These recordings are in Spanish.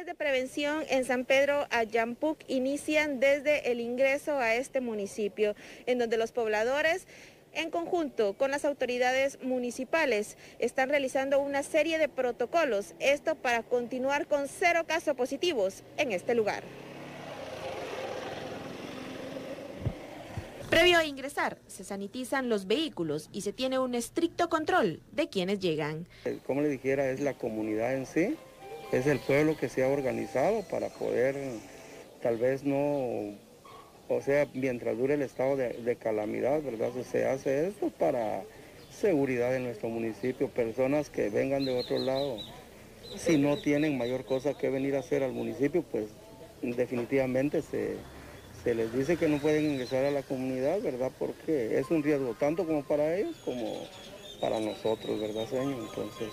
medidas de prevención en San Pedro Ayampuc inician desde el ingreso a este municipio, en donde los pobladores en conjunto con las autoridades municipales están realizando una serie de protocolos, esto para continuar con cero casos positivos en este lugar. Previo a ingresar, se sanitizan los vehículos y se tiene un estricto control de quienes llegan. Como le dijera, es la comunidad en sí, es el pueblo que se ha organizado para poder, tal vez no, o sea, mientras dure el estado de, calamidad, ¿verdad? Se hace esto para seguridad de nuestro municipio, personas que vengan de otro lado, si no tienen mayor cosa que venir a hacer al municipio, pues definitivamente se se les dice que no pueden ingresar a la comunidad, ¿verdad? Porque es un riesgo tanto como para ellos como para nosotros, ¿verdad, señor? Entonces,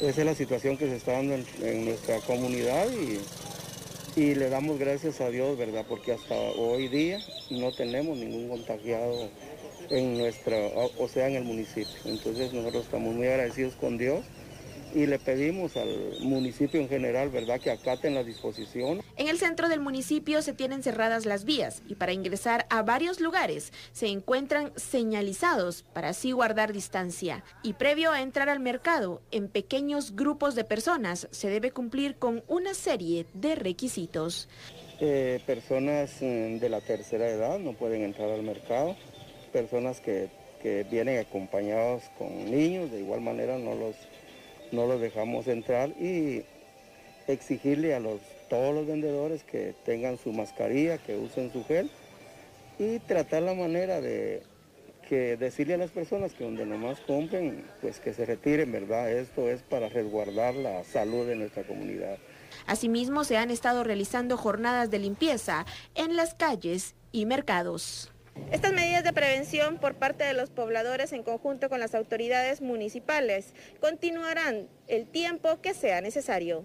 esa es la situación que se está dando en, nuestra comunidad y, le damos gracias a Dios, ¿verdad? Porque hasta hoy día no tenemos ningún contagiado en nuestra, o sea, en el municipio. Entonces, nosotros estamos muy agradecidos con Dios y le pedimos al municipio en general, ¿verdad?, que acaten la disposición. En el centro del municipio se tienen cerradas las vías y para ingresar a varios lugares se encuentran señalizados para así guardar distancia. Y previo a entrar al mercado, en pequeños grupos de personas se debe cumplir con una serie de requisitos. Eh, personas mm, de la tercera edad no pueden entrar al mercado, personas que, que vienen acompañados con niños, de igual manera no los no los dejamos entrar y exigirle a los, todos los vendedores que tengan su mascarilla, que usen su gel y tratar la manera de que decirle a las personas que donde nomás compren, pues que se retiren, ¿verdad? Esto es para resguardar la salud de nuestra comunidad. Asimismo, se han estado realizando jornadas de limpieza en las calles y mercados. Estas medidas de prevención por parte de los pobladores en conjunto con las autoridades municipales continuarán el tiempo que sea necesario.